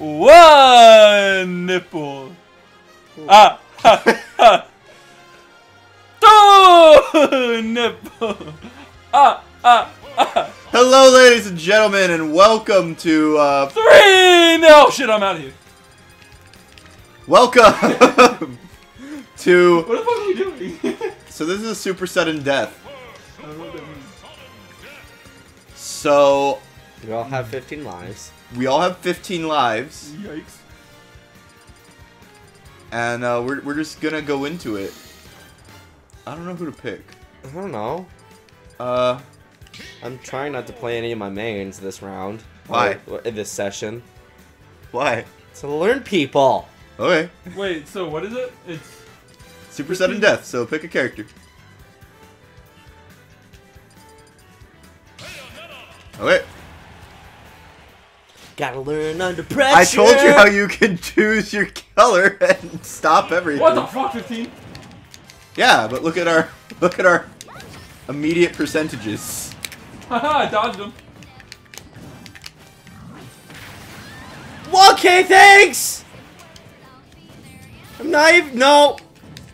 one nipple. Ah, ha, ha. Two nipple. Ah, ah, ah. Hello, ladies and gentlemen, and welcome to uh, Three. No shit. I'm out of here. welcome to. What the fuck are you doing? So this is a super sudden death. I don't know what that means. So We all have 15 lives. we all have 15 lives, Yikes. and uh, we're we're just gonna go into it. I don't know who to pick. I don't know. Uh, I'm trying not to play any of my mains this round. Why? Or- in this session. why? To learn people. Okay, Wait. So what is it? It's super sudden death. So pick a character. Okay. Gotta learn under pressure. I told you how you can choose your color and stop everything. what the fuck? Fifteen. Yeah, but look at our look at our immediate percentages. Haha. I dodged him. Okay, thanks! I'm not even. No!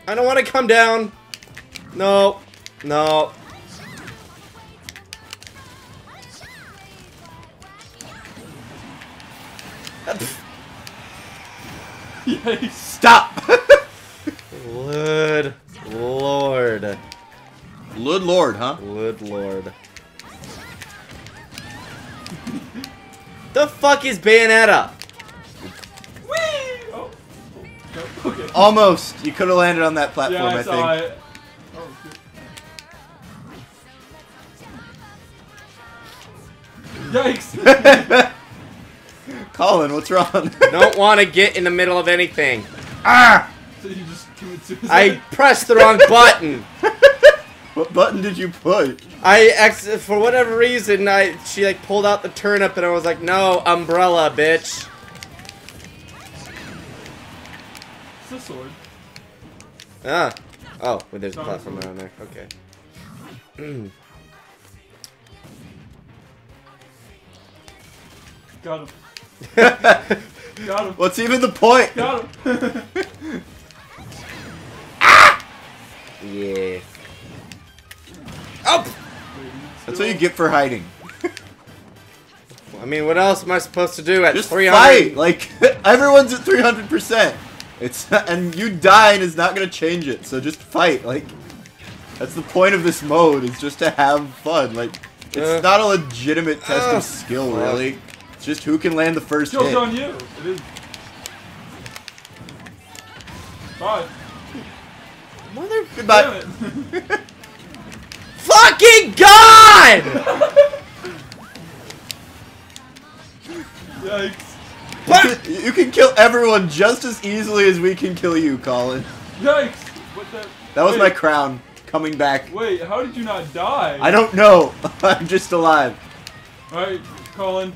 I don't want to come down. No. No. Yikes. Stop. Lord. Lord. Lord Lord, huh? Lord Lord. the fuck is Bayonetta? Whee! Oh. oh, Okay. Almost. You could have landed on that platform, yeah, I, I, saw think. it. Oh. Yikes! Colin, what's wrong? Don't want to get in the middle of anything. ah! so you just commit suicide? I pressed the wrong button. What button did you push? I ex for whatever reason I she like pulled out the turnip and I was like, no, umbrella, bitch. It's a sword. Ah. Oh, wait, there's a No, platform around there. Okay. Got him. Got him. What's even the point? Got him. Yeah. Oh! That's what you get for hiding. I mean, what else am I supposed to do at Just 300? fight. Like everyone's at 300%. It's and you dying is not gonna change it. So just fight. Like that's the point of this mode is just to have fun. Like it's Uh. not a legitimate test Uh. of skill, Fuck. really. It's just who can land the first Joke's hit. on you. It is. Bye. Mother Goodbye. Damn it. fucking god! Yikes. You can kill everyone just as easily as we can kill you, Colin. Yikes. What the? That was wait, my crown coming back. Wait, how did you not die? I don't know. I'm just alive. Alright, Colin.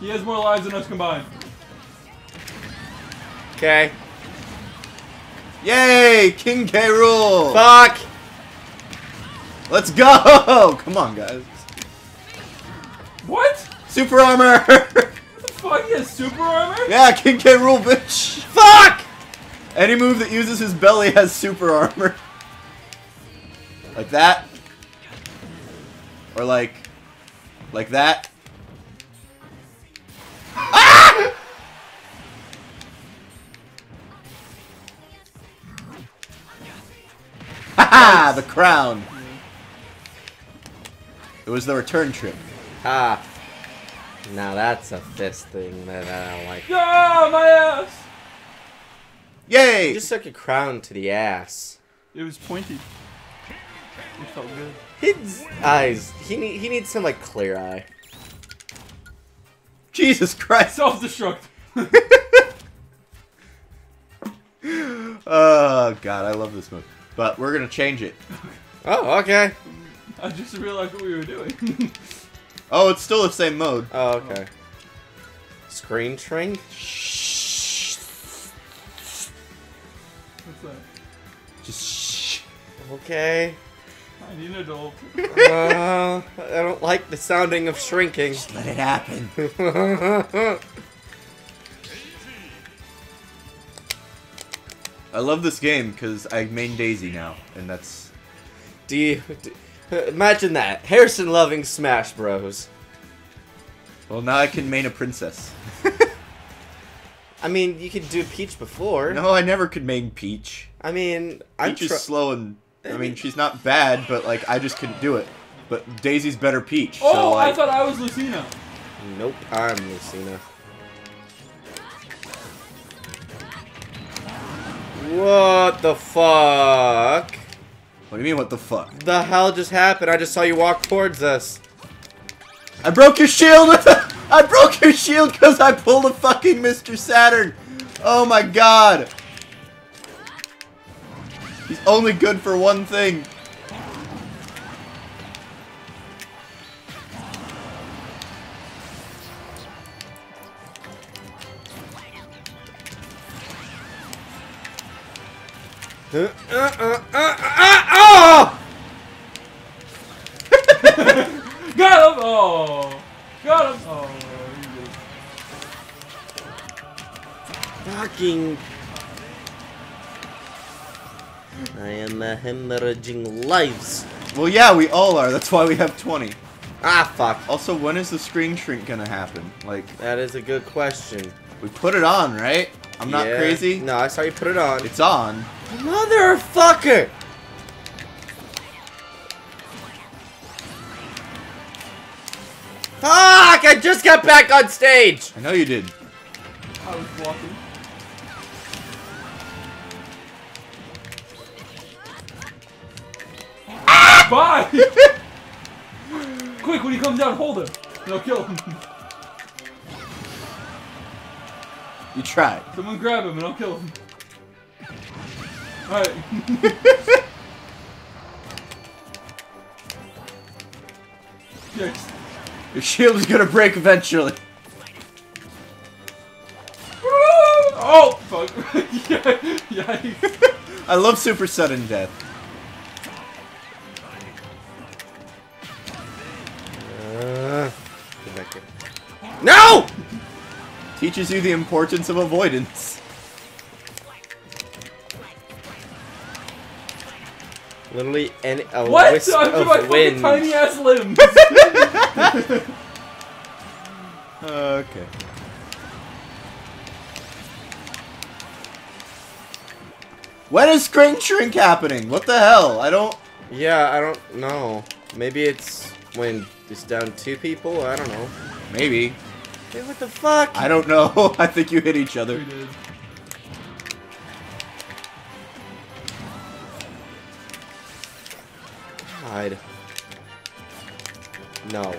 He has more lives than us combined. Okay. Yay! King K. Rool! Fuck! Let's go! Come on, guys. What? Super armor! What the fuck? He has super armor? yeah, King K. Rool, bitch! Fuck! Any move that uses his belly has super armor. Like that. Or like... Like that. Haha! The crown! It was the return trip. Ah. Now that's a fist thing that I don't like. Yeah, my ass! Yay! You just took a crown to the ass. It was pointy. It felt good. His eyes. He need, he needs some like clear eye. Jesus Christ! Self-destruct. Oh god, I love this move. But we're gonna change it. Oh, okay. I just realized what we were doing. Oh, it's still the same mode. Oh, okay. Screen shrink? What's that? Just shh. Okay. I need an adult. Uh, I don't like the sounding of shrinking. Just Let it happen. I love this game because I main Daisy now, and that's Do you d imagine that Harrison loving Smash Bros? well now I can main a princess. I mean, you could do Peach before. No, I never could main Peach. I mean, I'm Peach is slow and I mean she's not bad, but like I just couldn't do it. But Daisy's better Peach. Oh, so, like, I thought I was Lucina. Nope, I'm Lucina. What the fuck? What do you mean? What the fuck? The hell just happened? I just saw you walk towards us. I broke your shield I broke your shield because I pulled a fucking Mr. Saturn. Oh my god. He's only good for one thing. Lives. Well, yeah, we all are. That's why we have 20. Ah, fuck. Also, when is the screen shrink gonna happen? Like, That is a good question. we put it on, right? I'm not crazy. No, I saw you put it on. It's on. Motherfucker! Fuck! I just got back on stage! I know you did. I was walking. Bye! Quick, when he comes down, hold him. And I'll kill him. You tried. Someone grab him and I'll kill him. Alright. yes. Your shield is gonna break eventually. Oh, fuck. yeah, yikes. I love super sudden death. No! Teaches you the importance of avoidance. Literally any a What? wisp Under of my fucking wind. tiny ass limbs. Okay. When is screen shrink happening? What the hell? I don't. Yeah, I don't know. Maybe it's when it's down two people. I don't know. Maybe. Hey, what the fuck? I don't know. I think you hit each we other. did. God. No.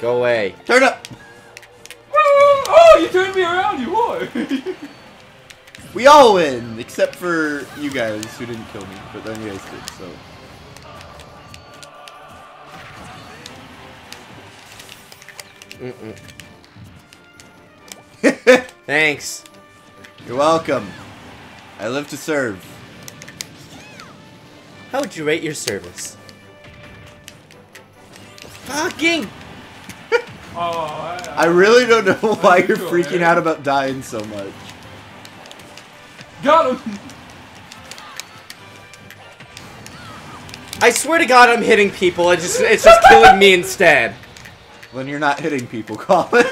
Go away. Turn up. Oh, you turned me around, you whore. We all win, except for you guys who didn't kill me, but then you guys did. So. Mm-mm. Thanks. You're welcome. I live to serve. How would you rate your service? Fucking. oh, I, I really don't know why you're sure, freaking out about dying so much. got him. I swear to God, I'm hitting people. It's just it's just killing me instead. When you're not hitting people, Colin.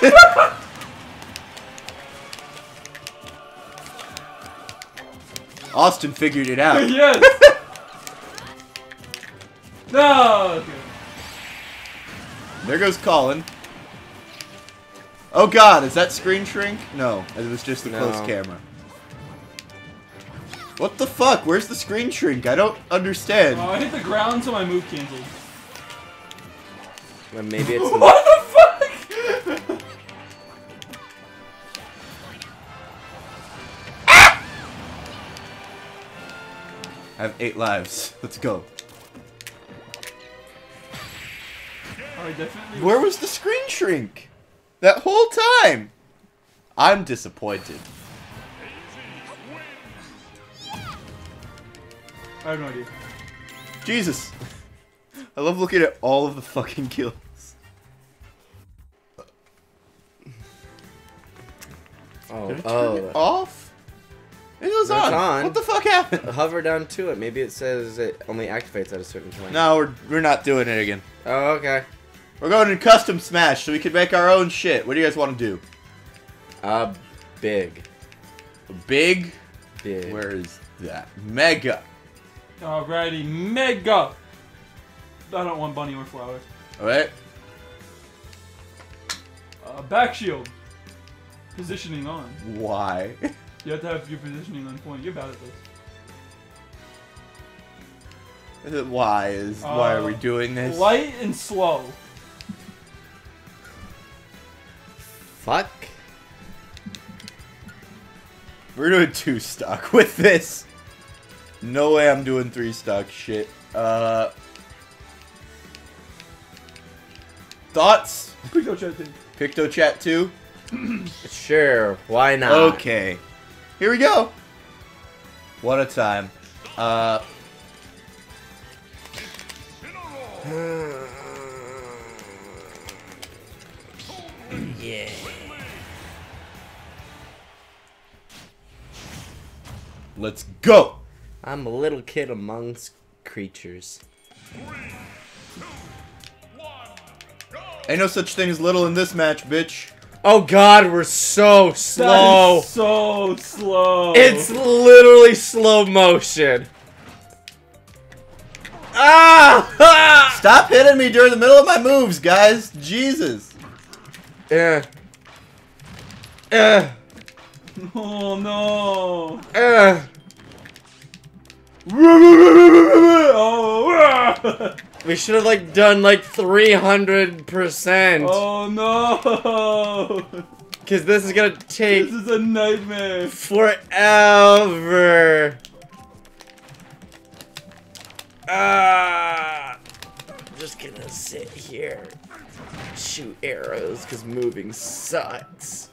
Austin figured it out. yes. no. Okay. There goes Colin. Oh god, is that screen shrink? No, it was just the close No. camera. What the fuck? Where's the screen shrink? I don't understand. Oh, I hit the ground, so my move canceled. Well, maybe it's have eight lives. Let's go. I definitely. Where was the screen shrink? That whole time! I'm disappointed. I have no idea. Jesus. I love looking at all of the fucking kills. Oh, Did oh. it turn it oh. off? It was on. on. What the fuck happened? Hover down to it. Maybe it says it only activates at a certain point. No, we're we're not doing it again. Oh, okay. We're going to custom smash so we can make our own shit. What do you guys want to do? Uh, big. Big? Big. Where is that? Mega. Alrighty, mega. I don't want bunny or flowers. Alright? Uh, back shield. Positioning on. Why? You have to have your positioning on point. You're bad at this. why is why are we Uh, doing this? Light and slow. Fuck. We're doing two stock with this. No way I'm doing three stock shit. Uh Thoughts? Quick go chat thing. Picto Chat 2? Sure. Why not? Okay. Here we go. What a time. Uh Yeah. let's go. I'm a little kid amongst creatures. Ain't no such thing as little in this match, bitch. Oh god, we're so slow. That is so slow. It's literally slow motion. Ah! Stop hitting me during the middle of my moves, guys. Jesus. Yeah. Uh, Oh no. uh. oh. We should have like done like 300%. oh no. Cause this is gonna take This is a nightmare. forever. Ah, just gonna sit here, shoot arrows, cause moving sucks.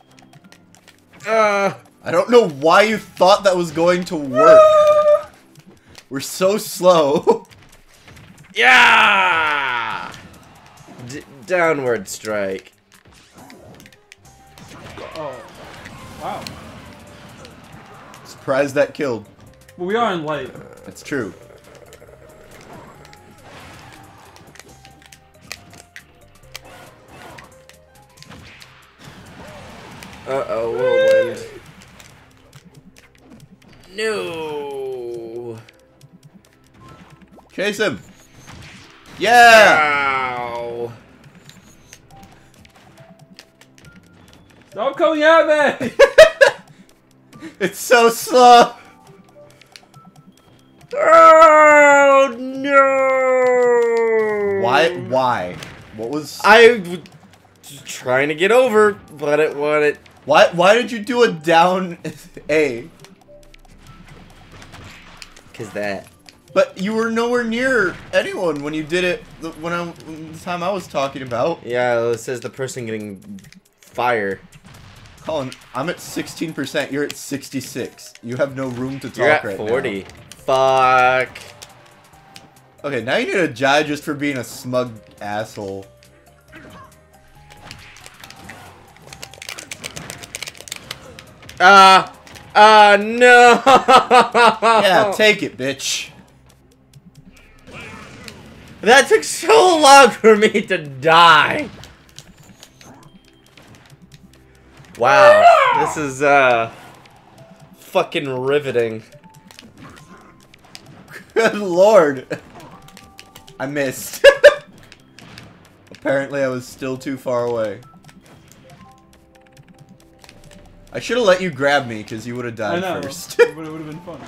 Ah, I don't know why you thought that was going to work. We're so slow. yeah. D- downward strike. Oh. Wow. Surprised that killed. Well, we are in light. That's true. Uh oh, whirlwind. No. Chase him. Yeah. Ow. Stop coming at me. It's so slow. Oh no! Why? Why? What was? I was trying to get over, but it wanted. Why? Why did you do a down A? Cause that. But you were nowhere near anyone when you did it. The, when I the time I was talking about. Yeah, it says the person getting fire. Colin, I'm at 16%. You're at 66. You have no room to talk You're at right now. 40. Fuck. Okay, now you need a die just for being a smug asshole. Ah. Ah, no! Yeah, take it, bitch. That took so long for me to die. Wow, this is uh fucking riveting. Good lord. I missed. Apparently I was still too far away. I should have let you grab me because you would have died I died know. first. but it would have been fun.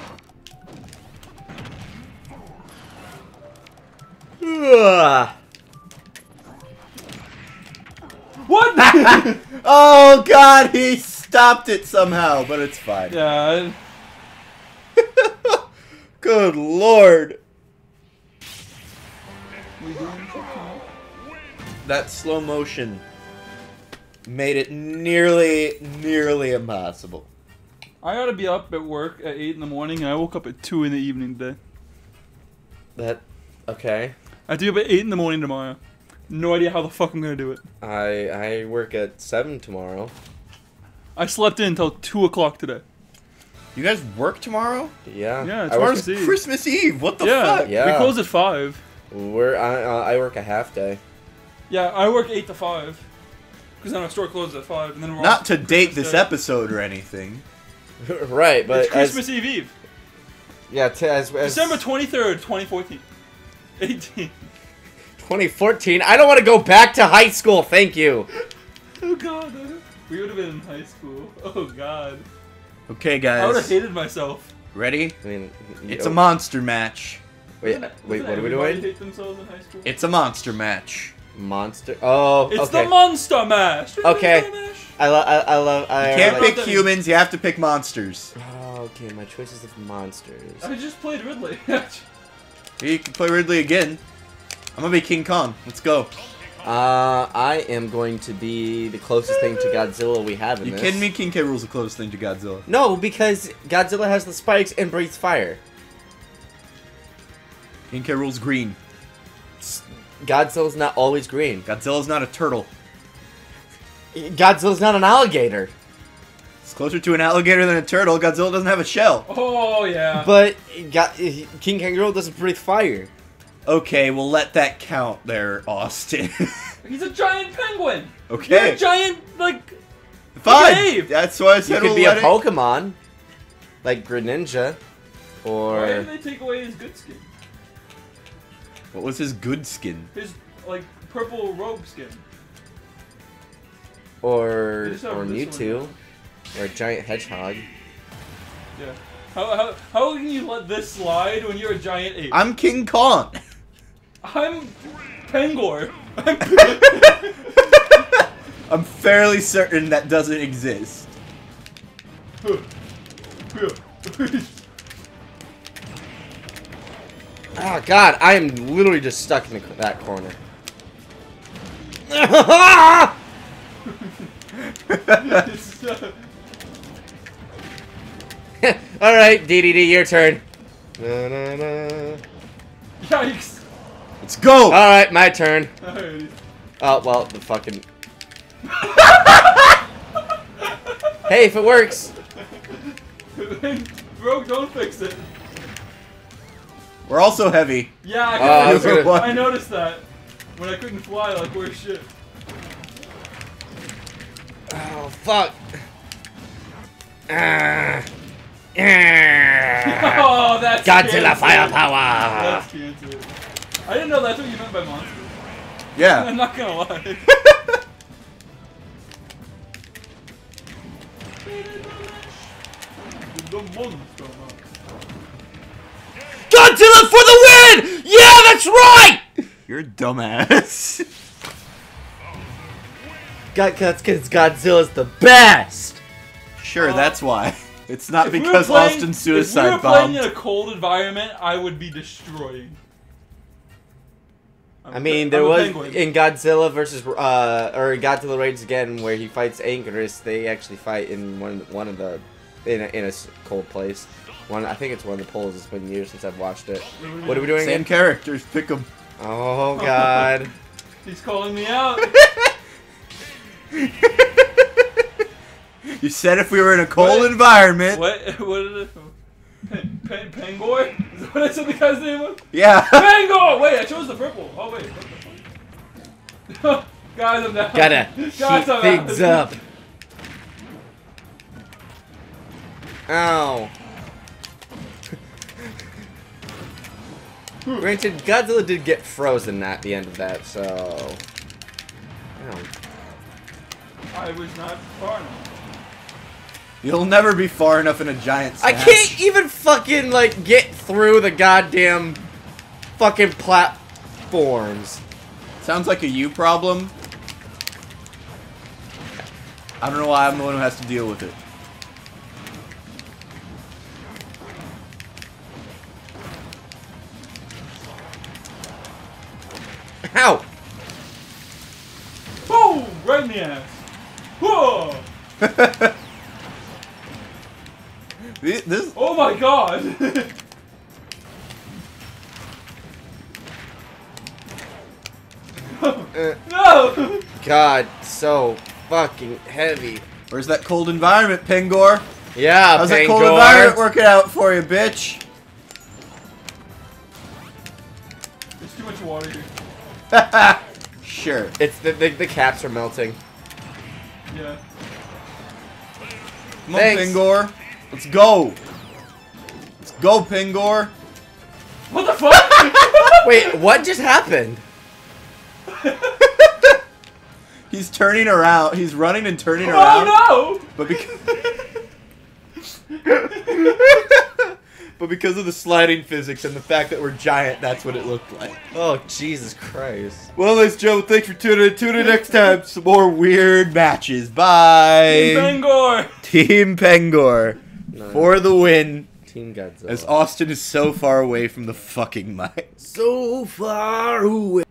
What? oh god, he stopped it somehow, but it's fine. yeah. Good lord. We doing something? That slow motion made it nearly, nearly impossible. I gotta be up at work at 8 in the morning, and I woke up at 2 in the evening today. That okay. I do to get up at 8 in the morning tomorrow. No idea how the fuck I'm gonna do it. I I work at seven tomorrow. I slept in until 2 o'clock today. You guys work tomorrow? Yeah. Yeah, it's I Christmas Eve. Christmas Eve. What the yeah, fuck? Yeah. we close at 5. we're I uh, I work a half day. Yeah, I work 8 to 5. Because then our store closes at 5. And then we're Not to date Christmas this Day. episode or anything. right, but It's as, Christmas Eve Eve. yeah, t- as, as December 23rd, 2014. 18. 2014. I don't want to go back to high school. Thank you. Oh god. We would have been in high school. Oh god. Okay, guys. I would have hated myself. Ready? I mean, It's you- a monster match. Wait, Doesn't- wait, doesn't what are we doing? hate themselves in high school? It's a monster match. Monster. Oh, It's okay. the Monster Mash. Okay. I love. I, I love. I You can't like- pick that- humans, you have to pick monsters. Oh, okay, my choices of monsters. I just played Ridley. You can play Ridley again. I'm gonna be King Kong. Let's go. Uh, I am going to be the closest thing to Godzilla we have in You this. kidding me? King K. Rool's the closest thing to Godzilla. No, because Godzilla has the spikes and breathes fire. King K. Rool's green. Godzilla's not always green. Godzilla's not a turtle. Godzilla's not an alligator. It's closer to an alligator than a turtle. Godzilla doesn't have a shell. oh yeah. But God, King Kangaroo doesn't breathe fire. Okay, we'll let that count there, Austin. He's a giant penguin. You're okay, a giant like. fine. behave. That's why I You said could we'll be a let it- Pokemon, like Greninja, or. Why or did they take away his good skin? What was his good skin? His like purple robe skin. or They just have or this Mewtwo, one. Or a giant hedgehog. Yeah. How, how, how can you let this slide when you're a giant ape? I'm King Kong. I'm Pengore. I'm fairly certain that doesn't exist. Oh God, I am literally just stuck in the, that corner. It's, uh, All right, DDD, your turn. Na, na, na. Yikes. Let's go. All right, my turn. Alrighty. Oh well, the fucking. hey, if it works. Rogue, don't fix it. We're also heavy. Yeah, I, Oh, I was noticed- gonna- I noticed that. When I couldn't fly, like, where's shit? Oh fuck. Ah. Oh, that's Godzilla cancer. firepower. That's cancer. I didn't know that's what you meant by monster. Yeah. I'm not gonna lie. the monster mash. Godzilla for the win! Yeah, that's right. You're a dumbass. God, that's because Godzilla's the best. sure, Uh, that's why. It's not If we were because playing- Austin If we were suicide playing bombed. in a cold environment, I would be destroying. I'm I a mean, pe- there was penguin. in Godzilla versus uh or Godzilla Raids Again where he fights Anguirus. They actually fight in one one of the in a, in a s- cold place. One I think it's one of the polls. It's been years since I've watched it. What are we doing? Same again? characters, pick them. Oh God. He's calling me out. You said if we were in a cold What? environment. what? What is it? Pen, pen, Pangor? Is that what I said the guy's name was? Yeah. Pangor! Wait, I chose the purple. Oh, wait. What the fuck? Guys, I'm down. Gotta Guys, heat I'm things out. up. Ow. Hmm. Granted, Godzilla did get frozen at the end of that, so. Ow. I was not far enough. You'll never be far enough in a giant I can't even fucking like get through the goddamn fucking platforms. Sounds like a you problem. I don't know why I'm the one who has to deal with it. Ow! Boom! Right in the ass. Whoa! This. Oh my god! uh, no! God, so fucking heavy. Where's that cold environment, Pengore? Yeah, How's Pengore. that cold environment working out for you, bitch? There's too much water here. sure. It's the, the, the caps are melting. Yeah. Come Thanks. on, Pengore. Let's go. Let's go, Pengore. What the fuck? Wait, what just happened? He's turning around. He's running and turning around. oh no! But because But because of the sliding physics and the fact that we're giant, that's what it looked like. Oh Jesus Christ! Well, ladies and gentlemen, thanks for tuning in. Tune in next time. Some more weird matches. Bye. Team Pengore. Team Pengore No. for the win. Team Godzilla. As Austin is so far away from the fucking mic. so far away.